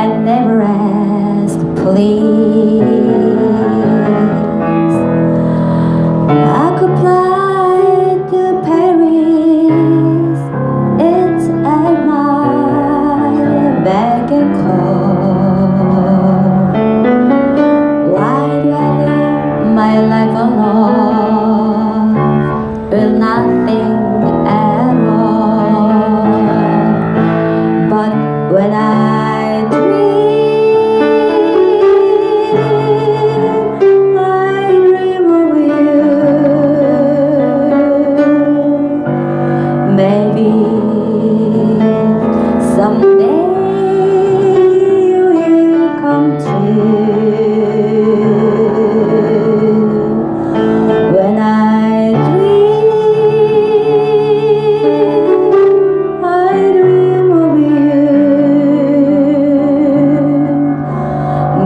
And never ask please. When I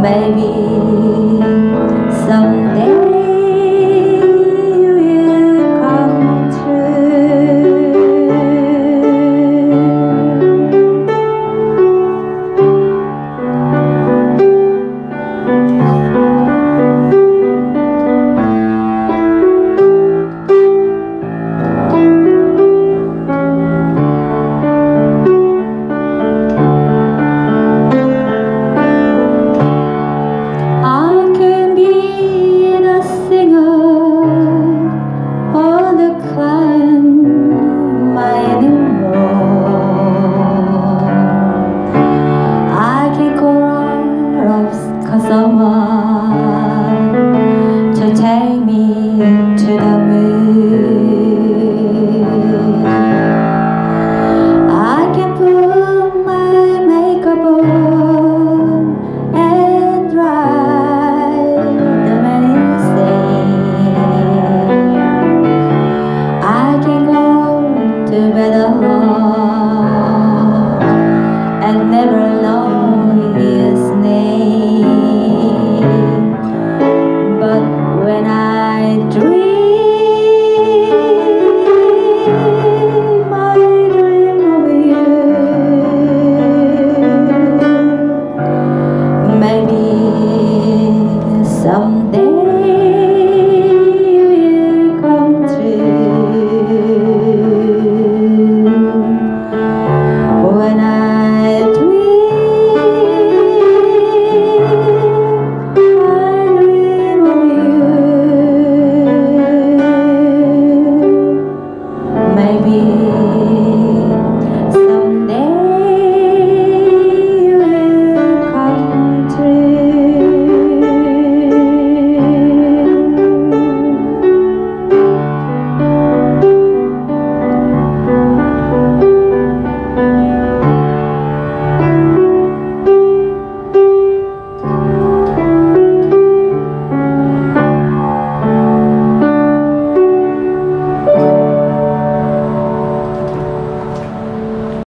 baby someday out